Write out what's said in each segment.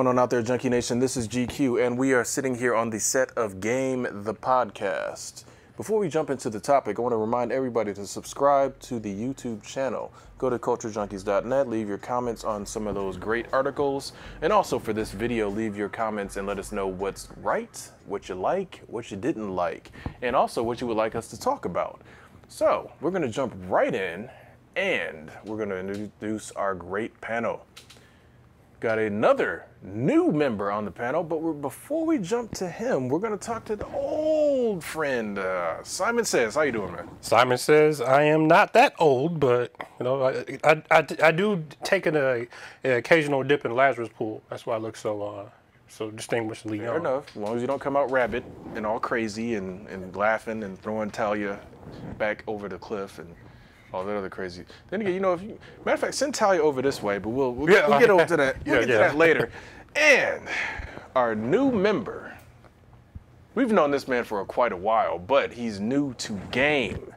going on out there, Junkie Nation? This is GQ, and we are sitting here on the set of Game the Podcast. Before we jump into the topic, I want to remind everybody to subscribe to the YouTube channel. Go to culturejunkies.net, leave your comments on some of those great articles, and also for this video, leave your comments and let us know what's right, what you like, what you didn't like, and also what you would like us to talk about. So, we're going to jump right in, and we're going to introduce our great panel got another new member on the panel, but before we jump to him, we're going to talk to the old friend, uh, Simon Says. How you doing, man? Simon Says, I am not that old, but, you know, I, I, I, I do take an, uh, an occasional dip in Lazarus pool. That's why I look so uh, so distinguishedly Fair young. enough. As long as you don't come out rabid and all crazy and, and laughing and throwing Talia back over the cliff and Oh, all that other crazy. Then again, you know, if you, matter of fact, send Talia over this way, but we'll we'll, Yeah, we'll get over to that. We'll yeah, get to that later. And our new member, we've known this man for quite a while, but he's new to game.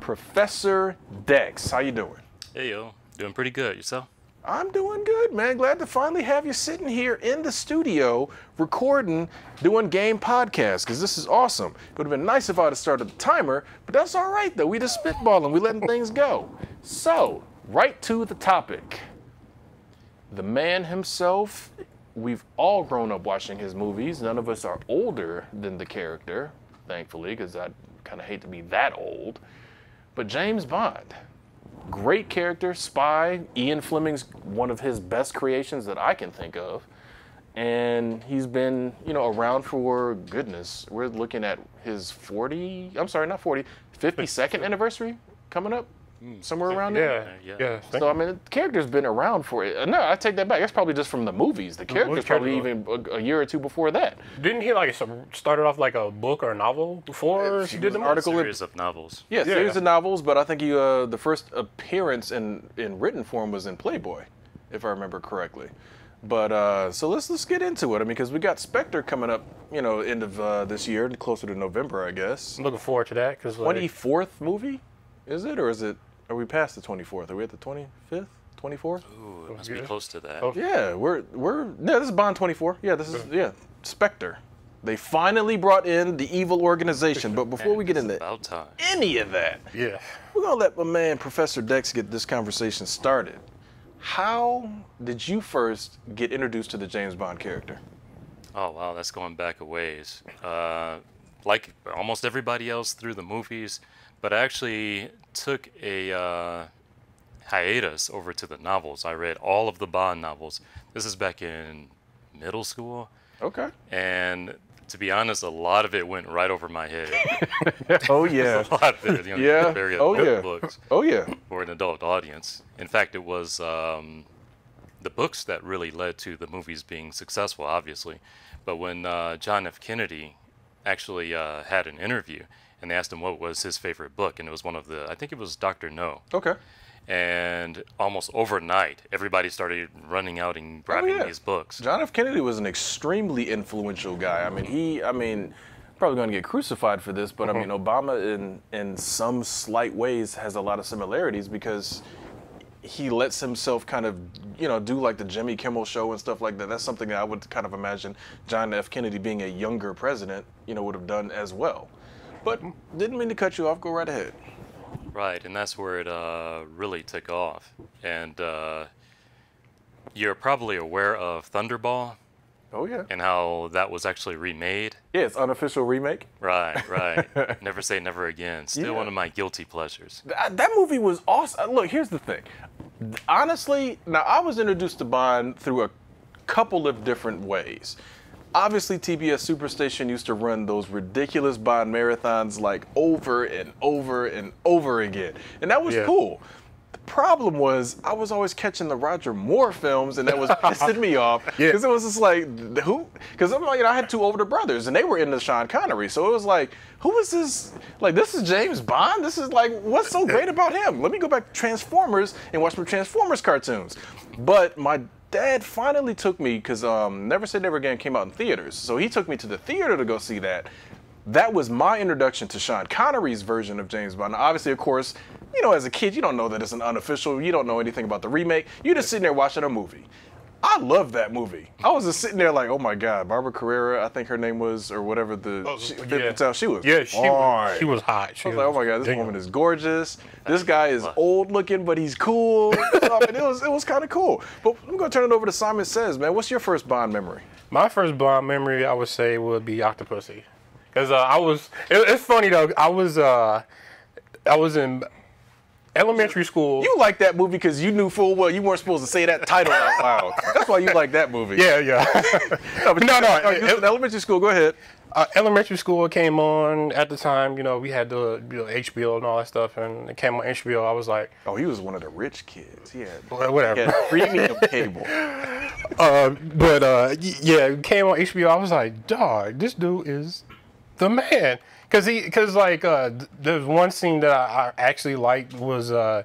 Professor Dex, how you doing? Hey yo, doing pretty good. Yourself? I'm doing good, man. Glad to finally have you sitting here in the studio recording, doing game podcasts, because this is awesome. It would have been nice if I'd have started the timer, but that's all right, though. We just spitballing, we letting things go. So, right to the topic. The man himself, we've all grown up watching his movies. None of us are older than the character, thankfully, because I kind of hate to be that old. But James Bond, great character, spy. Ian Fleming's one of his best creations that I can think of. And he's been, you know, around for goodness. We're looking at his 40, I'm sorry, not 40, 52nd anniversary coming up, somewhere around there. Yeah, Yeah. yeah. thank So I mean, the character's been around for it. No, I take that back. That's probably just from the movies. The character's probably even a, a year or two before that. Didn't he like some, started off like a book or a novel before If he he did the an movie? article in- Series of novels. Yeah, Yeah. series of novels, but I think he, uh, the first appearance in, in written form was in Playboy, if I remember correctly. But uh, so let's let's get into it. I mean, because we got Spectre coming up, you know, end of uh, this year, closer to November, I guess. I'm looking forward to that because Twenty fourth movie, is it, or is it? Are we past the twenty fourth? Are we at the twenty fifth, twenty fourth? Ooh, it must be close to that. Oh. Yeah, we're we're yeah. This is Bond twenty four. Yeah, this is yeah. Spectre. They finally brought in the evil organization. But before Man, we get it's into about time. any of that, yeah. we're gonna let my man Professor Dex get this conversation started. How did you first get introduced to the James Bond character? Oh wow, that's going back a ways. Uh, like almost everybody else through the movies, but I actually took a uh, hiatus over to the novels. I read all of the Bond novels. This is back in middle school, Okay. and to be honest, a lot of it went right over my head. Oh yeah. a lot of it, you know, Yeah. very Oh, yeah. books. Oh yeah. for an adult audience. In fact, it was um, the books that really led to the movies being successful, obviously. But when uh, John F. Kennedy actually uh, had an interview and they asked him what was his favorite book, and it was one of the, I think it was Dr. No. Okay. And almost overnight, everybody started running out and oh, grabbing Oh, yeah. these books. John F. Kennedy was an extremely influential guy. I mean, he, I mean, probably going to get crucified for this, but I mean, mm-hmm. Obama, in in some slight ways, has a lot of similarities because he lets himself kind of, you know, do like the Jimmy Kimmel show and stuff like that. That's something that I would kind of imagine John F. Kennedy, being a younger president, you know, would have done as well. But didn't mean to cut you off. Go right ahead. Right, and that's where it uh, really took off. And uh, you're probably aware of Thunderball Oh yeah. and how that was actually remade. Yeah, it's unofficial remake. Right, right. never say never again. Still Yeah. one of my guilty pleasures. That, that movie was awesome. Look, here's the thing. Honestly, now I was introduced to Bond through a couple of different ways. Obviously, TBS Superstation used to run those ridiculous Bond marathons like over and over and over again. And that was Yeah. cool. The problem was I was always catching the Roger Moore films, and that was pissing me off Yeah. because it was just like who? Because I'm like, you know, I had two older brothers, and they were into Sean Connery, so it was like, who is this? Like, this is James Bond. This is like, what's so great about him? Let me go back to Transformers and watch some Transformers cartoons. But my dad finally took me because um, Never Say Never Again came out in theaters, so he took me to the theater to go see that. That was my introduction to Sean Connery's version of James Bond. Now, obviously, of course, you know, as a kid, you don't know that it's an unofficial. You don't know anything about the remake. You're just sitting there watching a movie. I love that movie. I was just sitting there like, oh my god, Barbara Carrera, I think her name was, or whatever the. Oh, she, yeah. Patel, she was. Yeah, she was, she was hot. She I was like, oh my god, this damn. woman is gorgeous. This guy is old looking, but he's cool. I mean, it was it was kind of cool. But I'm gonna turn it over to Simon Says, man. What's your first Bond memory? My first Bond memory, I would say, would be Octopussy, because uh, I was. It, it's funny though. I was. Uh, I was in elementary school. You like that movie because you knew full well you weren't supposed to say that title out loud. That's why you like that movie. yeah, yeah. No, No, no, you was it- elementary school. Go ahead. uh, elementary school came on at the time. You know, we had the you know, HBO and all that stuff, and it came on HBO. I was like, Oh, he was one of the rich kids. Yeah, whatever. he had premium cable. Uh, but uh, yeah, it came on HBO. I was like, dog, this dude is the man. Cause he, cause like, uh, there's one scene that I, I actually liked was uh,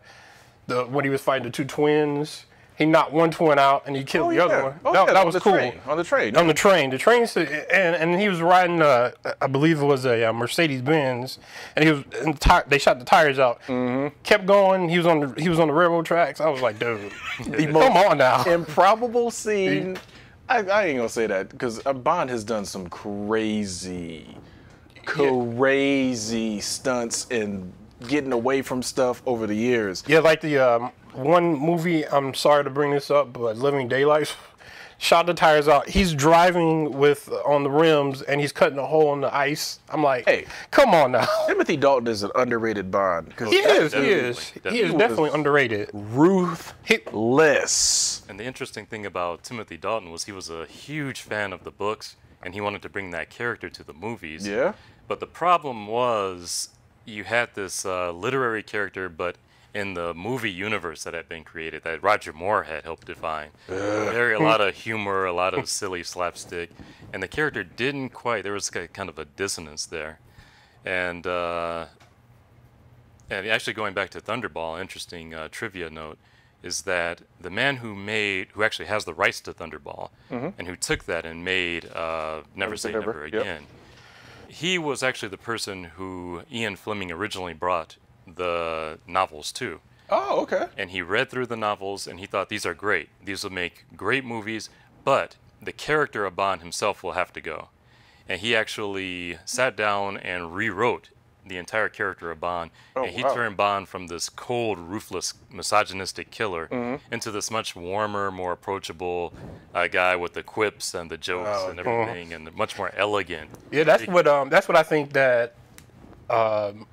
the when he was fighting the two twins. He knocked one twin out and he killed Oh, the yeah. other one. Oh, that, yeah, that was cool. train, on the train. On the train, the train, and and he was riding, uh, I believe it was a, uh Mercedes Benz, and he was. And the they shot the tires out. Mm-hmm. Kept going. He was on the he was on the railroad tracks. I was like, dude, come on now. Improbable scene. I, I ain't gonna say that because Bond has done some crazy, crazy stunts and getting away from stuff over the years. Yeah, like the um, one movie. I'm sorry to bring this up, but Living Daylights shot the tires out. He's driving with on the rims and he's cutting a hole in the ice. I'm like, Hey. come on now. Timothy Dalton is an underrated Bond because He is. He definitely, is. He definitely. is definitely underrated. ruthless. And the interesting thing about Timothy Dalton was he was a huge fan of the books and he wanted to bring that character to the movies. Yeah. But the problem was you had this uh, literary character, but in the movie universe that had been created, that Roger Moore had helped define, very a lot of humor, a lot of silly slapstick, and the character didn't quite. There was ki- kind of a dissonance there, and uh, and actually going back to Thunderball, interesting uh, trivia note is that the man who made, who actually has the rights to Thunderball, and who took that and made uh, Never Say Never, Never yep. He was actually the person who Ian Fleming originally brought the novels to. Oh, okay. And he read through the novels and he thought these are great. These will make great movies, but the character of Bond himself will have to go. And he actually sat down and rewrote the entire character of Bond. Oh, and he wow. turned Bond from this cold, ruthless, misogynistic killer Mm-hmm. into this much warmer, more approachable uh, guy with the quips and the jokes Oh, and everything, and much more elegant. Yeah, that's what um that's what I think that um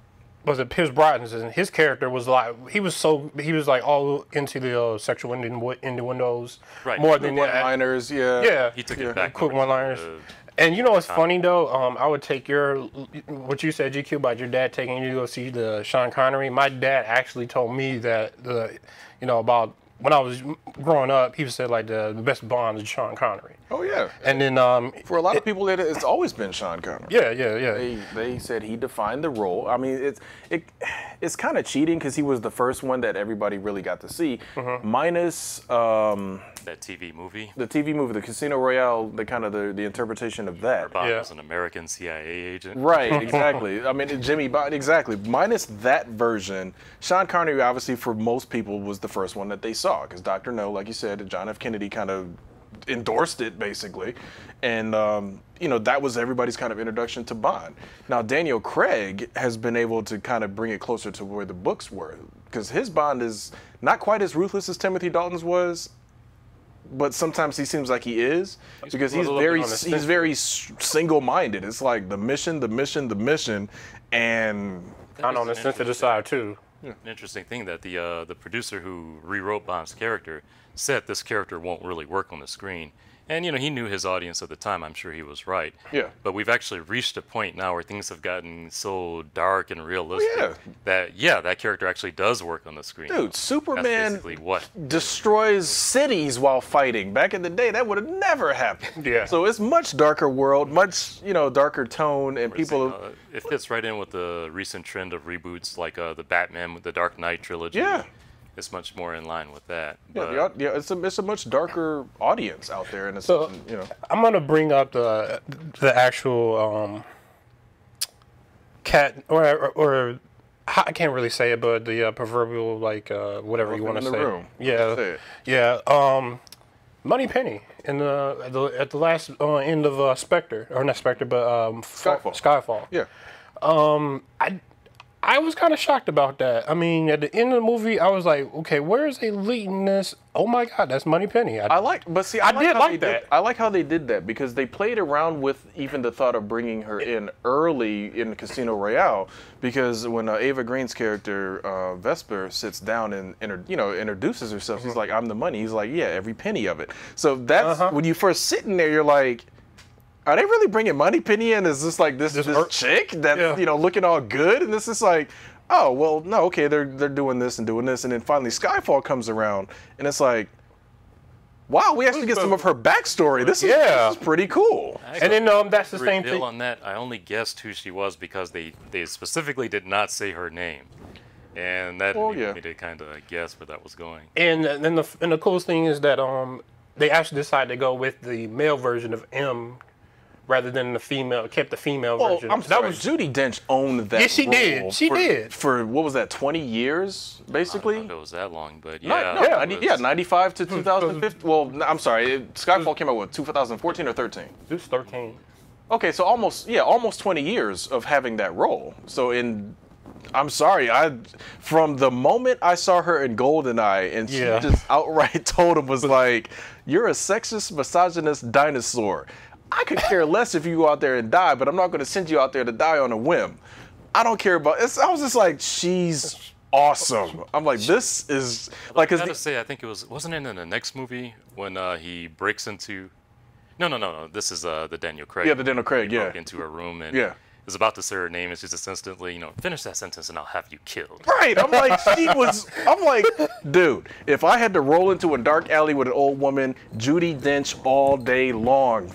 was it Pierce Brosnan his character was like he was so he was like all into the uh, sexual innu- innuendos Right. more than One that. liners, yeah. Yeah, He took Yeah. it back. quick one-liners. the- And you know what's funny though? Um, I would take your what you said, GQ, about your dad taking you to go see the Sean Connery. My dad actually told me that the, you know, about when I was growing up, he said like the, the best Bond is Sean Connery. Oh yeah. And then um, For a lot of people, it, it's always been Sean Connery. yeah, yeah, yeah. They, they said he defined the role. I mean, it's it, it's kind of cheating because he was the first one that everybody really got to see, Mm-hmm. minus um, that TV movie. the TV movie, the Casino Royale, the kind of the, the interpretation of that. Bond Yeah. was an American CIA agent. Right, exactly. I mean, Jimmy Bond, exactly. Minus that version, Sean Connery, obviously, for most people, was the first one that they saw because Dr. No, like you said, John F. Kennedy kind of endorsed it, basically. And, um, you know, that was everybody's kind of introduction to Bond. Now, Daniel Craig has been able to kind of bring it closer to where the books were because his Bond is not quite as ruthless as Timothy Dalton's was. But sometimes he seems like he is because he's very bit on the he's very single-minded. It's like the mission, the mission, the mission, and I'm on the is an sensitive side too. An interesting thing that the uh, the producer who rewrote Bond's character said this character won't really work on the screen. And you know he knew his audience at the time. I'm sure he was right. Yeah. But we've actually reached a point now where things have gotten so dark and realistic yeah. that yeah, that character actually does work on the screen. dude, Superman what. destroys cities while fighting. Back in the day, that would have never happened. Yeah. So it's much darker world, much you know darker tone, and people. Uh, it fits right in with the recent trend of reboots like uh, the Batman with the Dark Knight trilogy. Yeah. It's much more in line with that. Yeah, the yeah, it's a it's a much darker audience out there, and it's So- you know. I'm gonna bring up the the actual um, cat or or, or I can't really say it, but the uh, proverbial like uh, whatever you want Elephant to in say. the room. Yeah, Say yeah. Um, Money Penny in the at the, at the last uh, end of uh, Spectre or not Spectre, but um, Skyfall. Skyfall. Yeah. Um, I I was kind of shocked about that. I mean, at the end of the movie, I was like, okay, where is they leading this? Oh my God, that's Money Penny. I, I like, but see, I, I did like that. Did, I like how they did that because they played around with even the thought of bringing her in early in Casino Royale. Because when uh, Eva Green's character uh, Vesper sits down and inter- you know introduces herself, Mm-hmm. she's like, "I'm the money." He's like, "Yeah, every penny of it." So that's Uh-huh. when you first sitting there, you're like. Are they really bringing Money Penny in? Is this like this this, This er- chick that Yeah. you know looking all good, and this is like, oh well, no, okay, they're they're doing this and doing this, and then finally Skyfall comes around, and it's like, wow, we actually get some of her backstory. This is, Yeah. this is pretty cool. and then um, that's the same reveal thing. on that, I only guessed who she was because they, they specifically did not say her name. And that Well, made yeah. me to kind of guess where that was going. And then the and the coolest thing is that um they actually decided to go with the male version of M rather than the female. Kept the female Well, version. I'm that was Judi Dench owned that. Yes, she did. She for, did. for what was that? 20 years, I basically. don't know if it was that long, but No, yeah. no, it 90 yeah, 95 to hmm, hmm. 2015. Well, n- I'm sorry, Skyfall came out what 2014 or 13. this was thirteen. Okay, so almost yeah, almost 20 years of having that role. So in I'm sorry, I from the moment I saw her in Goldeneye and she Yeah. just outright told him was like, "You're a sexist, misogynist dinosaur. I could care less if you go out there and die, but I'm not going to send you out there to die on a whim. I don't care about." It's, I was just like, "She's awesome." I'm like, "This is like I gotta the- say, I think it was wasn't it in the next movie when uh, he breaks into. No, no, no, no. This is uh, the Daniel Craig. yeah, the Daniel Craig, He yeah." broke into a room and Yeah. is about to say her name, and she just instantly, you know, finish that sentence and I'll have you killed. Right. I'm like, she was. I'm like, dude, if I had to roll into a dark alley with an old woman, Judi Dench all day long,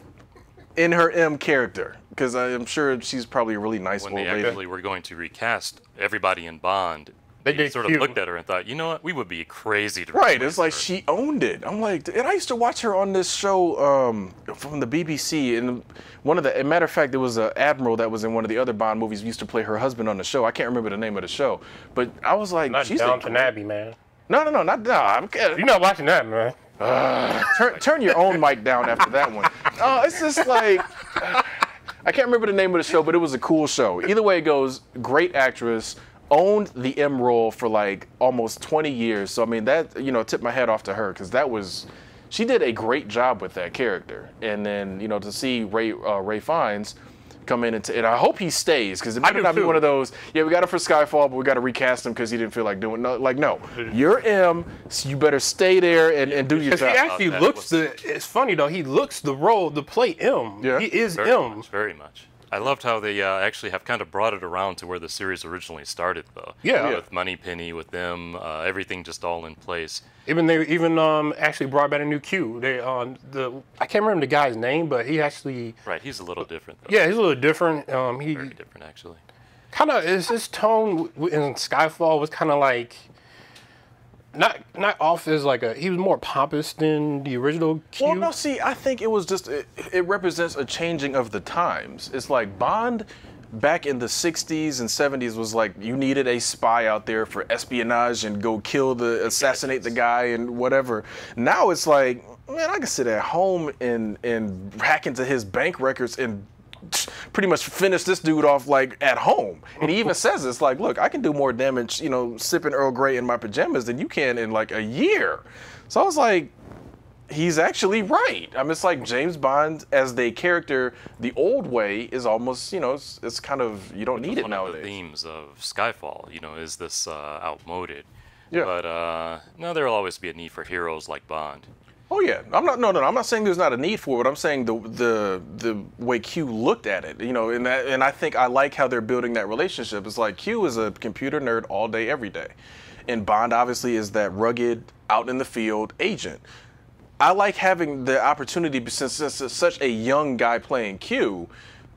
in her M character, because I'm sure she's probably a really nice When old they lady. actually were going to recast everybody in Bond, They he did sort of looked at her and thought, you know what, we would be crazy to Right, it's like her." she owned it. I'm like, and I used to watch her on this show um, from the BBC. And one of the, a matter of fact, there was an admiral that was in one of the other Bond movies. Used to play her husband on the show. I can't remember the name of the show, but I was like, Not she's a Downton great- Abbey, man. No, no, no, not no. I'm You're not watching that, man. turn, turn your own mic down after that one. Oh, it's just like I can't remember the name of the show, but it was a cool show. Either way it goes, great actress, owned the M role for like almost 20 years. So I mean that you know tip my hat off to her because that was she did a great job with that character. And then you know to see Rafe uh, Rafe Fiennes come in and, t- and I hope he stays because it might do not be one of those. Yeah, we got him for Skyfall, but we got to recast him because he didn't feel like doing no. Like no, you're M, so you better stay there and, and do your Because he actually oh, that looks was- the. It's funny though. He looks the role the play M. Yeah. He is very M. much, very much. I loved how they uh, actually have kind of brought it around to where the series originally started, though. Yeah. Yeah. With Money Penny, with them, uh, everything just all in place. Even they even um actually brought back a new Q. They um the I can't remember the guy's name, but he actually Right, he's a little different, though. yeah he's a little different. Um he Very different, actually. kind of is his tone in Skyfall was kind of like not not off as like a he was more pompous than the original Q. Well, no, see, I think it was just it, it represents a changing of the times. It's like Bond back in the 60s and 70s was like you needed a spy out there for espionage and go kill the assassinate the guy and whatever. Now it's like, man, I can sit at home and and hack into his bank records and pretty much finish this dude off like at home. And he even says it's like, look, I can do more damage, you know, sipping Earl Grey in my pajamas than you can in like a year. So I was like, he's actually right. I mean, it's like James Bond as the character, the old way is almost, you know, it's, it's kind of you don't need it One of the nowadays. themes of Skyfall, you know, is this uh, outmoded. Yeah. But uh, no, there will always be a need for heroes like Bond. Oh yeah, I'm not. No, no, I'm not saying there's not a need for it. I'm saying the the the way Q looked at it, you know, and that, and I think I like how they're building that relationship. It's like Q is a computer nerd all day, every day, and Bond obviously is that rugged, out in the field agent. I like having the opportunity since, since it's such a young guy playing Q,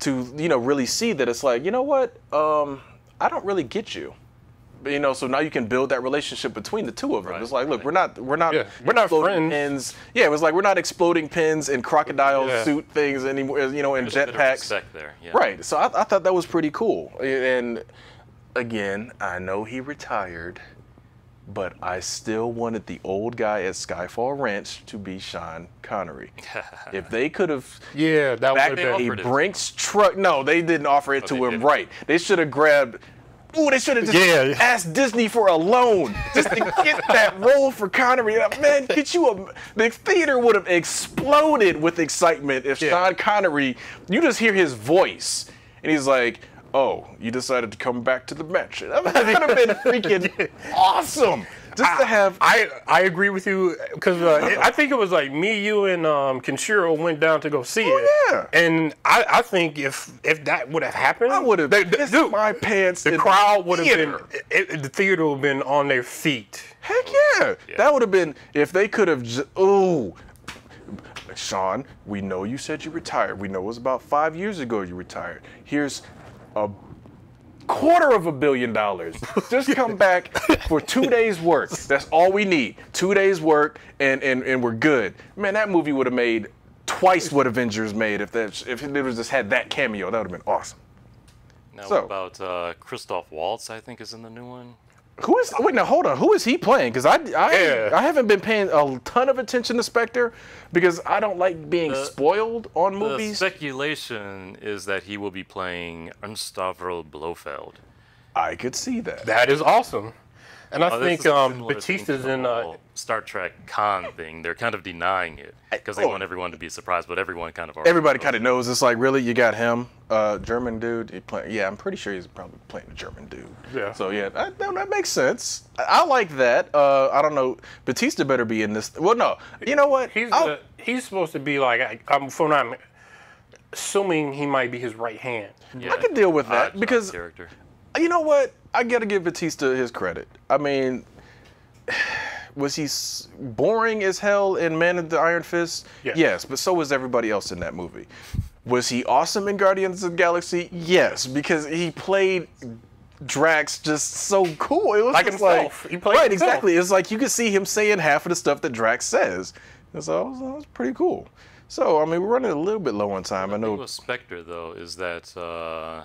to you know really see that it's like you know what, um, I don't really get you. But, you know, so now you can build that relationship between the two of them. Right, It's like, look, right. we're not, we're not, Yeah, we're not exploding friends. Pins. Yeah, it was like we're not exploding pins and crocodile Yeah. suit things anymore. You know, and There's a bit of jetpacks. Yeah. Right. So I, I thought that was pretty cool. And again, I know he retired, but I still wanted the old guy at Skyfall Ranch to be Sean Connery. if they could have Yeah, that would they have a been. offered it. Brinks truck, no, they didn't offer it oh, to him didn't? right. They should have grabbed. Ooh, they should have just Yeah. asked Disney for a loan just to get that role for Connery. Uh, Man, could you? im- The theater would have exploded with excitement if Yeah. Sean Connery. You just hear his voice, and he's like, "Oh, you decided to come back to the match." That would have been freaking awesome. Just to have. I I agree with you because uh, I think it was like me, you, and um, Kenshiro went down to go see it. Oh, yeah. And I, I think if if that would have happened, I would have the, the, pissed dude, my pants. the crowd would have been it, it- the theater would have been on their feet. Heck yeah. That would have been if they could have. J- ooh, Sean, we know you said you retired. We know it was about five years ago you retired. Here's a quarter of a billion dollars. Just come back for two days' work. That's all we need. Two days' work, and and, and we're good. Man, that movie would have made twice what Avengers made if that if it was just had that cameo. That would have been awesome. Now, So- what about uh, Christoph Waltz? I think is in the new one. Who is wait now? Hold on. Who is he playing? Because I I, Yeah. I haven't been paying a ton of attention to Spectre because I don't like being The- spoiled on The movies. speculation is that he will be playing Ernst Stavro Blofeld. I could see that. That is awesome. And I Oh, think um, Bautista's the in. Uh, Star Trek con thing. They're kind of denying it because they oh. want everyone to be surprised, but everyone kind of Everybody knows. kind of knows. It's like really, you got him, uh, German dude. He play, yeah, I'm pretty sure he's probably playing a German dude. Yeah. So yeah, that, that, that makes sense. I, I like that. Uh, I don't know. Batista better be in this. Well, no. You know what? he's the, he's supposed to be like I, I'm from I'm assuming he might be his right hand. Yeah. I can deal with that Odd because character. You know what? I gotta give Bautista his credit. I mean, was he boring as hell in Man of the Iron Fist? Yes. Yes, but so was everybody else in that movie. Was he awesome in Guardians of the Galaxy? Yes, because he played Drax just so cool. It was Like himself. like He played right, himself. exactly. It's like you could see him saying half of the stuff that Drax says. And so that was, that was pretty cool. So I mean, we're running a little bit low on time. I The thing know. Spectre though is that uh,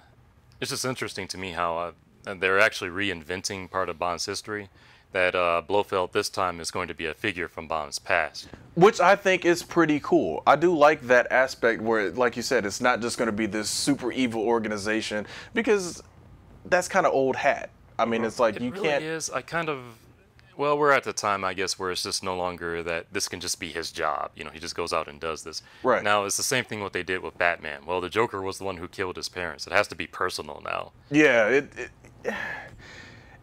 it's just interesting to me how uh, they're actually reinventing part of Bond's history. That uh, Blofeld this time is going to be a figure from Bond's past. which I think is pretty cool. I do like that aspect where, like you said, it's not just going to be this super evil organization because that's kind of old hat. I mean, it's like It you really can't. is. I kind of. Well, we're at the time, I guess, where it's just no longer that this can just be his job. You know, he just goes out and does this. Right. Now, it's the same thing what they did with Batman. Well, the Joker was the one who killed his parents. It has to be personal now. Yeah, it, it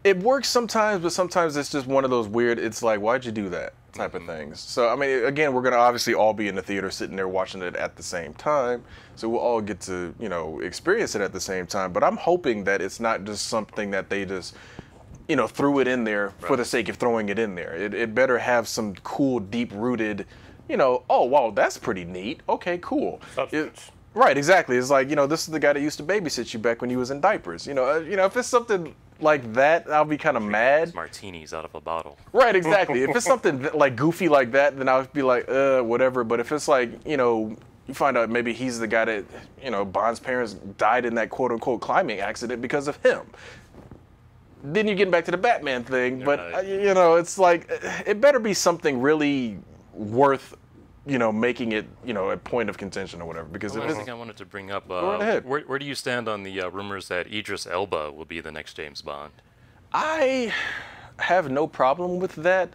it works sometimes, but sometimes it's just one of those weird. It's like, why'd you do that type of mm-hmm. things. So I mean, again, we're gonna obviously all be in the theater, sitting there watching it at the same time. So we'll all get to you know experience it at the same time. But I'm hoping that it's not just something that they just you know threw it in there for the sake of throwing it in there. It, it better have some cool, deep rooted. You know, oh wow, that's pretty neat. Okay, cool. It- Right, exactly. It's like you know, this is the guy that used to babysit you back when you was in diapers. You know, uh, you know, if it's something like that, I'll be kind of mad. Martinis out of a bottle. Right, exactly. if it's something th- like goofy like that, then I'll be like, uh, whatever. But if it's like, you know, you find out maybe he's the guy that, you know, Bond's parents died in that quote unquote climbing accident because of him. Then you're getting back to the Batman thing, but Right. uh, you know, it's like uh, it better be something really worth, you know, making it, you know, a point of contention or whatever. Because if Last it's, thing I wanted to bring up. Uh, right ahead. Where, where do you stand on the uh, rumors that Idris Elba will be the next James Bond? I have no problem with that.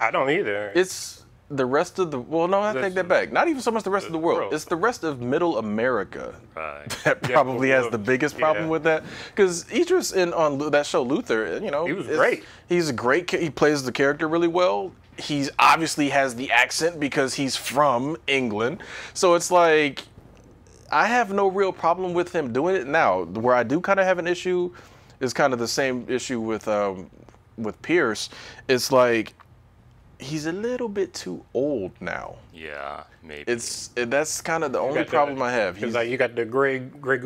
I don't either. It's the rest of the well, no, I take that back. Not even so much the rest of the world. world. It's the rest of Middle America Right. that probably well, has the biggest problem yeah. with that. Because Idris in on that show Luther, you know, He was great. He's a great. He plays the character really well. He's obviously has the accent because he's from England. So it's like I have no real problem with him doing it now. Where I do kind of have an issue is kind of the same issue with um, with Pierce. It's like he's a little bit too old now. Yeah, maybe. It's it, that's kind of the only got the- problem I have. Because He's, like you got the gray, gray,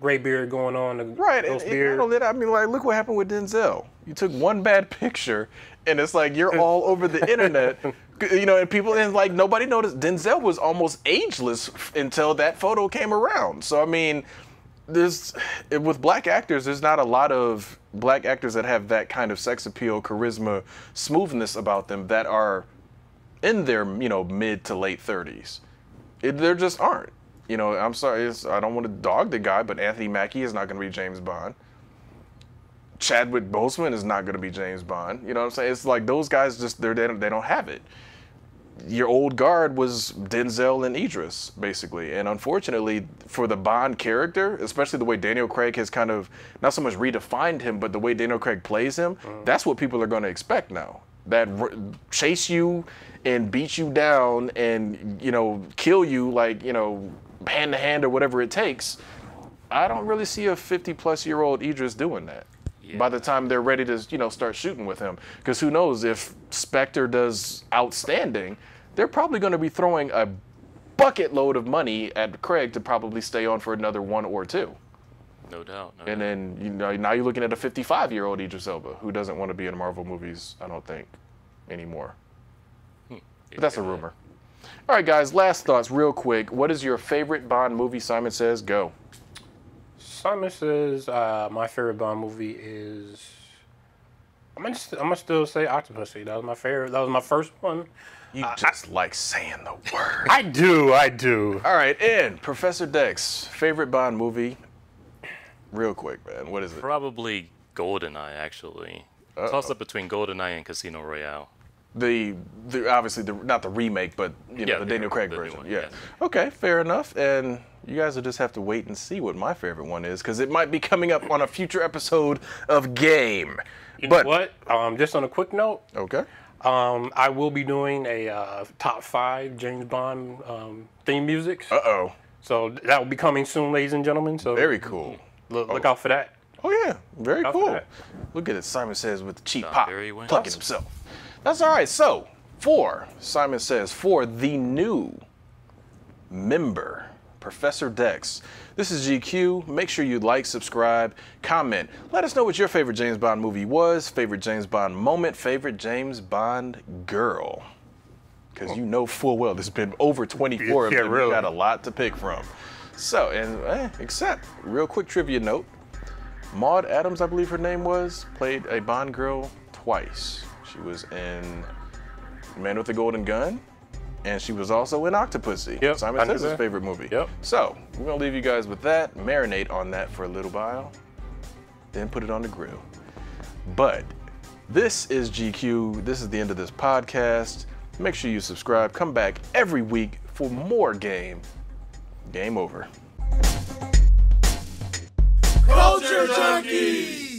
gray beard going on. The right, and, ghost and beard. that, I mean, like, look what happened with Denzel. You took one bad picture, and it's like you're all over the internet. You know, and people and like nobody noticed. Denzel was almost ageless until that photo came around. So I mean, there's with black actors, there's not a lot of black actors that have that kind of sex appeal, charisma, smoothness about them that are in their you know mid to late 30s. It, there just aren't. You know, I'm sorry, I don't want to dog the guy, but Anthony Mackie is not going to be James Bond. Chadwick Boseman is not going to be James Bond. You know what I'm saying? It's like those guys just they're, they don't, they don't have it. Your old guard was Denzel and Idris, basically, and unfortunately for the Bond character, especially the way Daniel Craig has kind of not so much redefined him, but the way Daniel Craig plays him, mm. that's what people are going to expect now. That r- chase you and beat you down and you know kill you like you know hand to hand or whatever it takes. I don't really see a 50 plus year old Idris doing that. By the time they're ready to, you know, start shooting with him, because who knows if Spectre does outstanding, they're probably going to be throwing a bucket load of money at Craig to probably stay on for another one or two. No doubt. No And doubt. then you know now you're looking at a 55 year old Idris Elba who doesn't want to be in Marvel movies. I don't think anymore. But that's a rumor. All right, guys. Last thoughts, real quick. What is your favorite Bond movie? Simon says, go. Simon says uh, my favorite Bond movie is. I'm gonna, st- I'm gonna still say Octopussy. That was my favorite. That was my first one. You just like saying the word. I do. I do. All right, and Professor Dex, favorite Bond movie? Real quick, man. What is it? Probably GoldenEye, actually. Toss up between GoldenEye and Casino Royale. The, the obviously the not the remake, but you know Yeah, the the- Daniel Craig the version. one, yeah. yeah. Okay, fair enough. And you guys will just have to wait and see what my favorite one is, because it might be coming up on a future episode of Game. You but know what? Um, just on a quick note, okay. Um, I will be doing a uh, top five James Bond um, theme music. Uh oh. So that will be coming soon, ladies and gentlemen. So Very cool. look, look out for that. Oh yeah, very Out for cool. Look at it. Simon says with the cheap John pop, Barry plucking himself. That's all right. So for Simon says for the new member, Professor Dex. This is GQ. Make sure you like, subscribe, comment. Let us know what your favorite James Bond movie was, favorite James Bond moment, favorite James Bond girl. Because you know full well there's been over 24 of Yeah, them. You really. got a lot to pick from. So, and eh, except, real quick trivia note Maud Adams, I believe her name was, played a Bond girl twice. She was in Man with the Golden Gun, and she was also in Octopussy. Yep, Simon I knew says his favorite movie. Yep. So, we're gonna leave you guys with that, marinate on that for a little while, then put it on the grill. But this is GQ. This is the end of this podcast. Make sure you subscribe. Come back every week for more game. Game over. Culture Junkies!